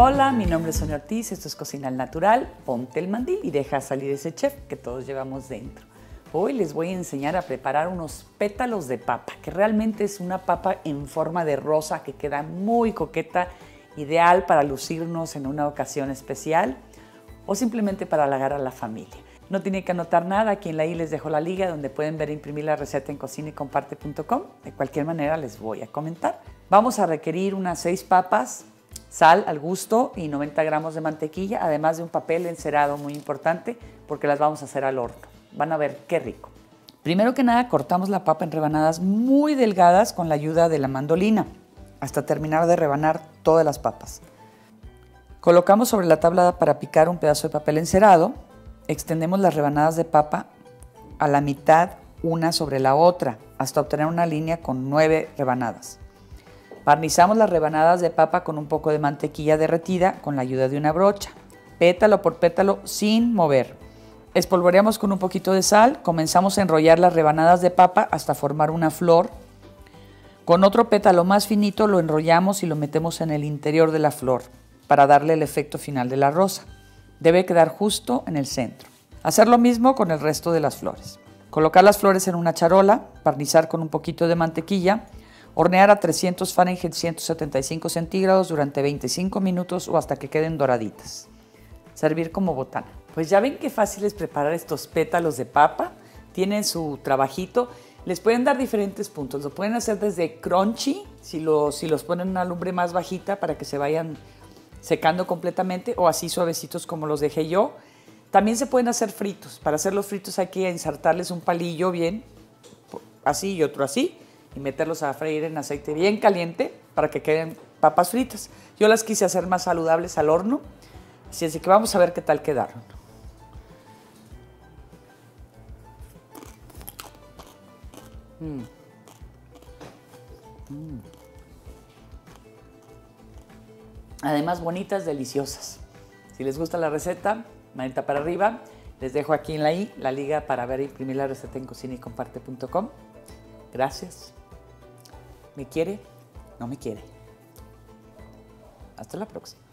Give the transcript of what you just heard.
Hola, mi nombre es Sonia Ortiz, esto es Cocina al Natural. Ponte el mandil y deja salir ese chef que todos llevamos dentro. Hoy les voy a enseñar a preparar unos pétalos de papa, que realmente es una papa en forma de rosa que queda muy coqueta, ideal para lucirnos en una ocasión especial o simplemente para halagar a la familia. No tienen que anotar nada, aquí en la I les dejo la liga donde pueden ver e imprimir la receta en cocinaycomparte.com. De cualquier manera les voy a comentar. Vamos a requerir unas seis papas, sal al gusto y 90 gramos de mantequilla, además de un papel encerado muy importante porque las vamos a hacer al horno. Van a ver qué rico. Primero que nada cortamos la papa en rebanadas muy delgadas con la ayuda de la mandolina hasta terminar de rebanar todas las papas. Colocamos sobre la tabla para picar un pedazo de papel encerado, extendemos las rebanadas de papa a la mitad una sobre la otra hasta obtener una línea con nueve rebanadas. Barnizamos las rebanadas de papa con un poco de mantequilla derretida con la ayuda de una brocha, pétalo por pétalo sin mover. Espolvoreamos con un poquito de sal, comenzamos a enrollar las rebanadas de papa hasta formar una flor. Con otro pétalo más finito lo enrollamos y lo metemos en el interior de la flor para darle el efecto final de la rosa. Debe quedar justo en el centro. Hacer lo mismo con el resto de las flores. Colocar las flores en una charola, barnizar con un poquito de mantequilla Hornear a 300 Fahrenheit 175 centígrados durante 25 minutos o hasta que queden doraditas. Servir como botana. Pues ya ven qué fácil es preparar estos pétalos de papa. Tienen su trabajito. Les pueden dar diferentes puntos. Lo pueden hacer desde crunchy, si, si los ponen en una lumbre más bajita para que se vayan secando completamente, o así suavecitos como los dejé yo. También se pueden hacer fritos. Para hacer los fritos hay que insertarles un palillo bien, así y otro así y meterlos a freír en aceite bien caliente para que queden papas fritas. Yo las quise hacer más saludables al horno, así es que vamos a ver qué tal quedaron. Mm. Mm. Además bonitas, deliciosas. Si les gusta la receta, manita para arriba. Les dejo aquí en la i la liga para ver e imprimir la receta en cocinaycomparte.com. Gracias. ¿Me quiere? No me quiere. Hasta la próxima.